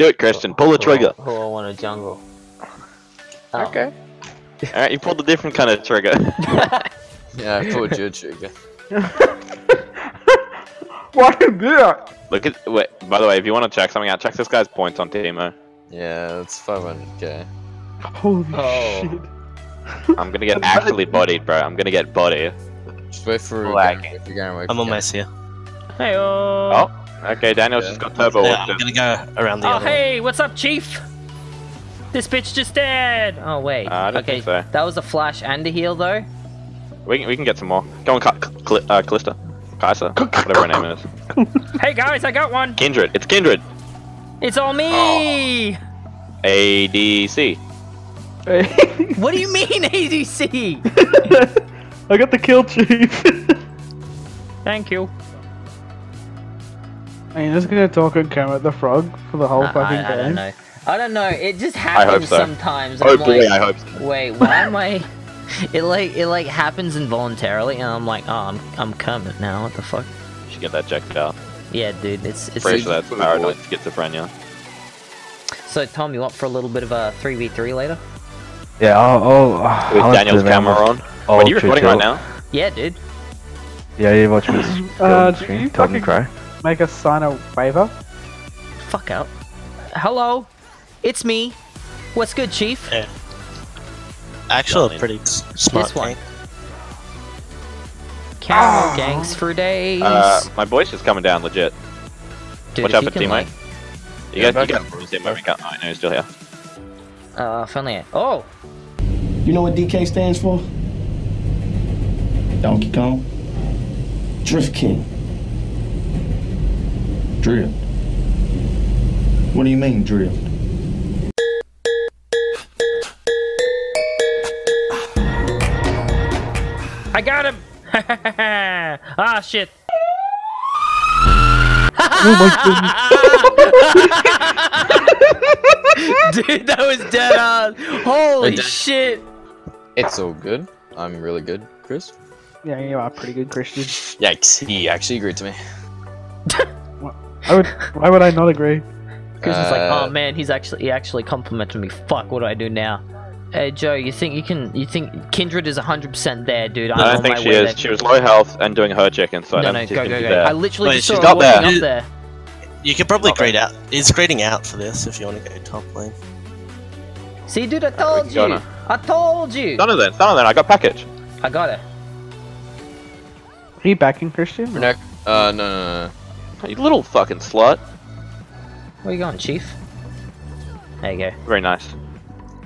Do it, Christian. Pull the trigger. Who, who I want to jungle. Oh. Okay. Alright, you pulled a different kind of trigger. Yeah, I pulled your trigger. Why did that? Look at. Wait, by the way, if you want to check something out, check this guy's points on Teemo. Yeah, that's 500k. Holy Oh. shit. I'm gonna get actually bodied, bro. I'm gonna get bodied. Just wait for Lag. Wait for I'm for on my Garen. here. Hey, oh. Oh, okay. Daniel's Yeah. just got turbo Yeah, I'm gonna go around the Oh, other way. hey, what's up, Chief? This bitch just dead. Oh wait. Uh, I don't okay, think so. that was a flash and a heal though. We can, we can get some more. Go on, Ka- Cl- uh, Kalista. Kaisa. Whatever her name is. Hey guys, I got one. Kindred. It's Kindred. It's all me. ADC. What do you mean ADC? I got the kill, chief. Thank you. Are you just gonna talk and Kermit the Frog for the whole I, fucking I, I game? don't know. I don't know. It just I hope happens so. sometimes. Oh I'm boy, like, I hope so. Wait, why am I? It like it like happens involuntarily, and I'm like, oh, I'm I'm Kermit now. What the fuck? You should get that checked out. Yeah, dude, it's it's. Pretty sure that's paranoid schizophrenia. So Tom, you up for a little bit of a three v three later? Yeah, I'll. I'll With I'll Daniel's camera on. I'll Wait, are you recording right now? Yeah, dude. Yeah, you watch me. Uh, do stream. you Tell me fucking- cry. Make us sign a waiver. Fuck out. Hello, it's me. What's good, Chief? Actually, a pretty s- smart This one. tank. Camel gangs for days. Uh, my voice is coming down legit. dude, watch out for can, teammate. like, You Yeah, guys, you back guys up, bro. see where we go. Oh, no, he's still here. uh, finally. Oh, You know what DK stands for? Donkey Kong. Drift King. Drift. What do you mean, drift? I got him. ah, shit. Dude, that was dead on. Holy shit. It's all good. I'm really good, Chris. Yeah, you are pretty good, Christian. Yikes, he actually agreed to me. I would. Why would I not agree? Chris is like, Uh, oh man, he's actually he actually complimented me. Fuck, what do I do now? Hey Joe, you think you can? You think Kindred is 100% there, dude? I'm I don't think she is. there. She was low health and doing her chicken, so I don't no, think she's go, gonna go, go. there. I literally Wait, just she's saw not her walking there. up there. You could probably Okay. grade out. It's grading out for this if you want to go top lane. See, dude, I told can go you. now. I told you. None of them. None of them. I got package. I got it. Are you backing Christian? Neck. Uh, no, no, no. You little fucking slut. Where you going, Chief? There you go. Very nice.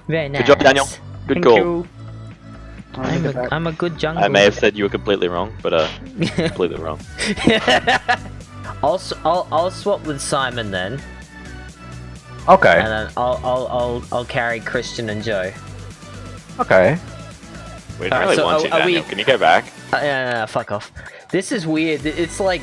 Very nice. Good job, Daniel. Good Thank call. you. I'm I'm a, back. I'm a good jungle. I may have said you were completely wrong, but uh, completely wrong. I'll, s- I'll I'll swap with Simon then, Okay. and then I'll I'll I'll, I'll carry Christian and Joe. Okay. We don't Alright, really so want are- you, Daniel. we- Can you go back? Uh, no, no, no, fuck off. This is weird. It's like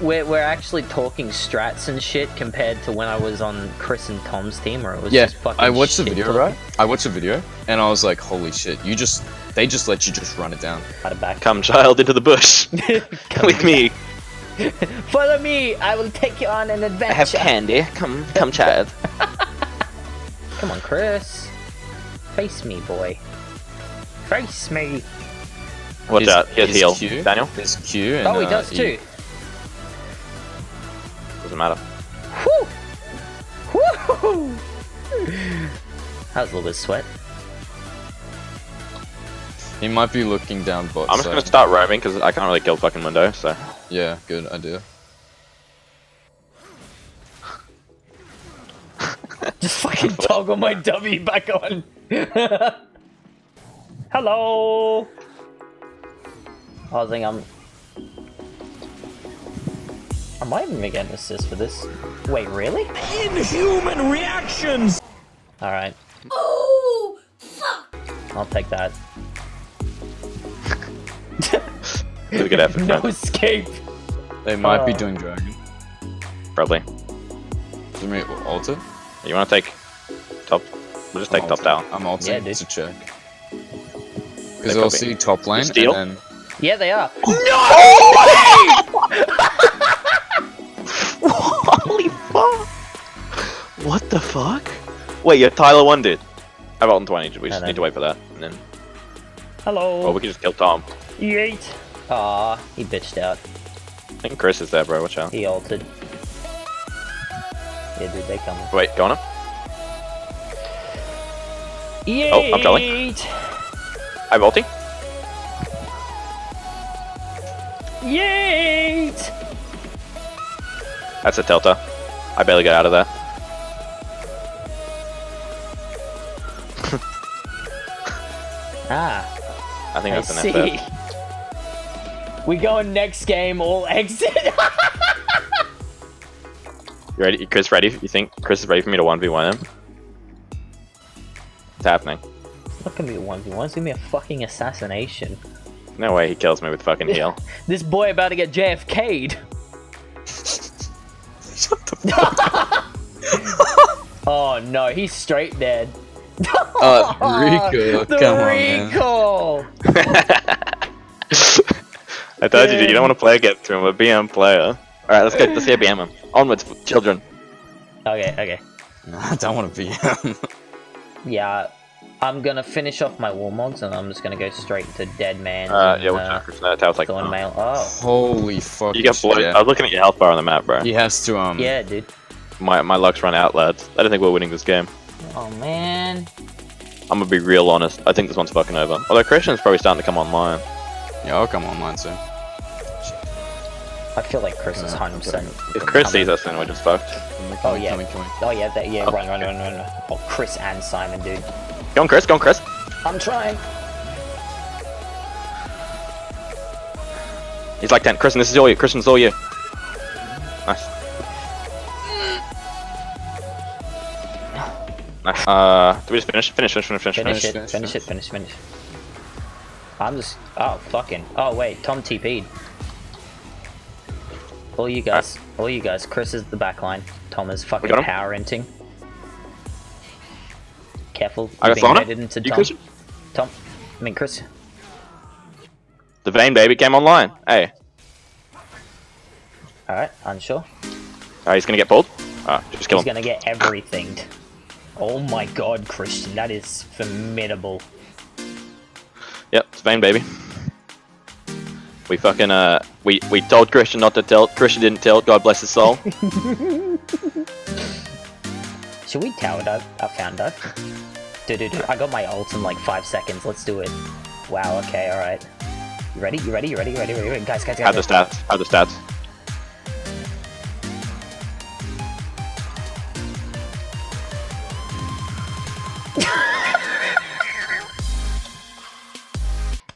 we're we're actually talking strats and shit compared to when I was on Chris and Tom's team, where it was Yeah, just fucking. I watched the video, talking right? I watched the video, and I was like, holy shit, you just, they just let you just run it down. Out of back. Come, child, into the bush Come with me. Follow me. I will take you on an adventure. I have candy. Come, come, child. Come on, Chris. Face me, boy. Face me. Watch His- out. Here's his heal. Q. Daniel. There's Q, and Oh, he uh, does E. too. Doesn't matter. Whew. Whew. That was a little bit of sweat. He might be looking down bot. I'm just so- gonna start roaming because I can't really kill fucking window. So Yeah, good idea. Just fucking toggle my W back on. Hello. I think I'm. I might even get an assist for this. Wait, really? Inhuman reactions. All right. Oh, fuck! I'll take that. it was a good effort, No escape. They might be Uh. doing dragon. Probably. Do we alter? You want to take top? We'll just take I'm top down. I'm ulting Yeah, dude. to check. Because I'll see top lane, steal? and then Yeah, they are. Holy What the fuck? Wait, you're Tyler1 dude. I got on 20, we just need to wait for that. And then, Hello. or we can just kill Tom. Yeet. Aw, he bitched out. I think Chris is there, bro, watch out. He altered. Yeah, dude, they coming. Wait, go on him. Yeet. Oh, I'm going. I'm ulting. Yeet. That's a Delta. I barely got out of there. Ah, I think I that's an see. FF. We going next game, all exit. You ready? Chris ready? You think Chris is ready for me to 1v1 him? It's happening. it's not gonna be a 1v1, it's gonna be a fucking assassination. No way he kills me with fucking heal. This boy about to get JFK'd. oh no, he's straight dead. Uh, Rico, the come on, man. recall. I told you, dude, you don't want to play against him, but BM player. Alright, let's get let's get BM him. Onwards, children. Okay, okay. I don't want to be him. Yeah, I'm gonna finish off my Warmog's and I'm just gonna go straight to dead man. Uh, and, yeah, watch out, Chris. No, tower's like, oh. mail. Oh, Holy fuck. You get blown. I was looking at your health bar on the map, bro. He has to, um. yeah, dude. My my luck's run out, lads. I don't think we're winning this game. Oh man. I'm gonna be real honest. I think this one's fucking over. Although Christian's probably starting to come online. Yeah, I'll come online soon. I feel like Chris is 100%. If Chris sees us, then we're just fucked. Oh, yeah. Coming, coming. Oh yeah, that, yeah, Oh. run, run, run, run, run. Oh, Chris and Simon, dude. Go on, Chris. Go on, Chris. I'm trying. He's like 10. Christian, this is all you. Christian, this is all you. Nice. Uh, do we just finish? Finish, finish, finish, finish, Finish, finish. it, finish, finish, it, finish, finish. I'm just. Oh, fucking. Oh, wait, Tom TP'd. All you guys, all you guys. Chris is the back line. Tom is fucking power renting. Careful. I got being Fauna. raided into You, Tom. Christian? Tom. I mean, Chris. The Vayne baby came online. Hey. Alright, unsure. Alright, he's gonna get pulled. Ah, just kill He's him. gonna get everything. Oh my god, Christian, that is formidable. Yep, it's Vayne baby. We fucking uh, we we told Christian not to tell. Christian didn't tell. God bless his soul. Should we tower dive? I found dive. Dude, dude, dude, I got my ult in like five seconds. Let's do it. Wow. Okay. All right. You ready? You ready? You ready? You ready? You ready? Guys, guys, guys. Have the stats. Have the stats.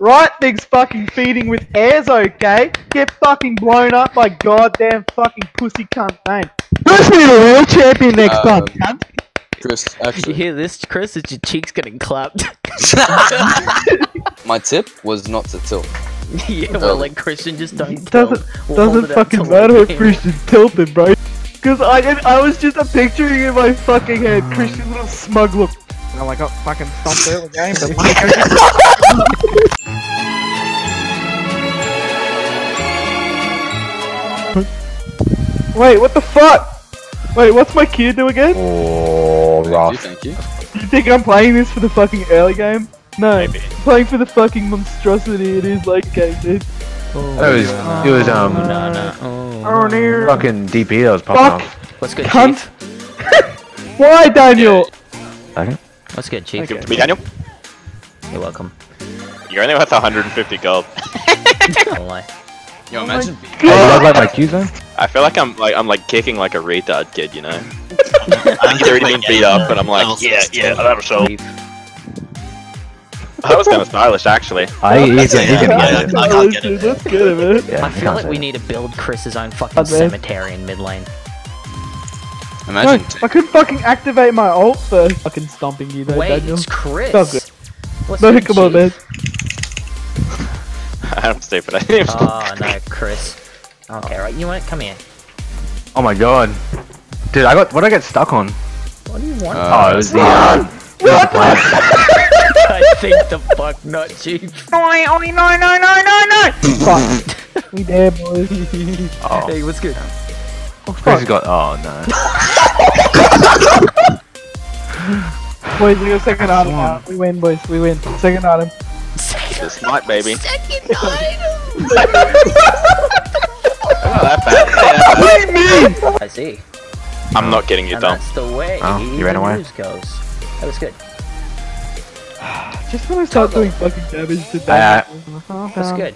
Right thing's fucking feeding with airs, okay? Get fucking blown up by goddamn fucking pussy cunt name. Push me the real champion next Uh, time, cunt. Chris, You hear this, Chris? It's your cheeks getting clapped. my tip was not to tilt. yeah, well, like Christian just don't. It doesn't. We'll doesn't fucking matter if Christian Christian's tilted, bro. Cause I I was just a picturing in my fucking head Christian's little smug look. And I'm like, oh, fucking stomped early game, but Wait, what the fuck? Wait, what's my Q do again? Oh, Thank you, thank you. You think I'm playing this for the fucking early game? No, Maybe. I'm playing for the fucking monstrosity it is late game, dude. It was, it was, um, No, no. Oh, Oh, dear. fucking DP that was popping Fuck! off. Let's go, Cunt! Why, Daniel? Second? Let's go, Chief. Give it to me, Daniel. You're welcome. You're only worth 150 gold. Don't lie. Yo, imagine being Hey, you guys like my Q's then? I feel like I'm like I'm like kicking like a retard kid, you know. He's already been beat up, but I'm like, yeah, yeah, that'll show. Chief. That was kind of stylish, actually. I, he's, gonna- he's gonna get it. I can't get it. That's good, man. Yeah, I feel like we need to build Chris's own fucking cemetery in mid lane. No, Imagine. I couldn't fucking activate my ult first. Fucking stomping you, though, Wait, Daniel. it's Chris. Stop it. What's No, good, come on, man. I'm stupid. I didn't even- Oh no, Chris. Okay, right. You want it? Come here. Oh my god. Dude, I got, what did I get stuck on? What do you want? Uh, Oh, it was the, uh, it was the plant. I think the fuck not, Chief. Fuck. we there, boys. Oh, Hey, what's good? Chris has got, oh no. Boys, we got second item now. We win, boys. We win. Second item. The smite, baby. Second item. Not that bad. What do you mean? I see. I'm not getting you, And Dom. that's the way Oh, you ran away. goes. That was good. Just when I start doing fucking damage to Aye, damage. Uh, that's good.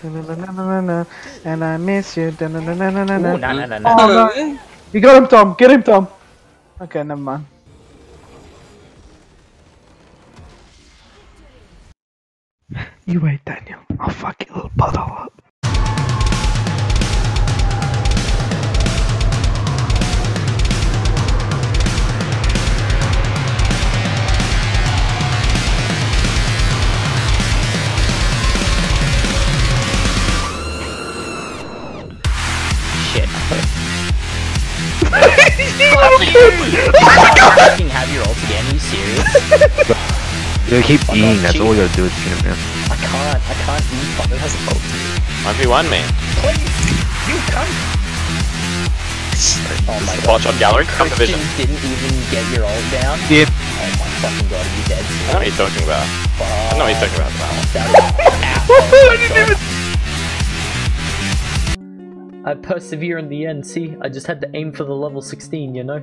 And I miss you. Ooh, nah, nah, nah, nah. Oh no. You got him, Tom. Get him, Tom. Okay, never mind. You wait, Daniel. I'll fuck your little butthole up. Fucking have your ult again? Are you serious? You keep eating, that's all you gotta do is shoot him, man. I can't. I can't eat. Fucker has a ult. 1v1, man. Please, you cunt. Oh my god. Watch on gallery. Come to vision. Didn't even get your ult down. Did. Oh my fucking god, are you dead? I know what you're talking about. I know what you're talking about. That is asshole. I persevere in the end. See, I just had to aim for the level 16, you know?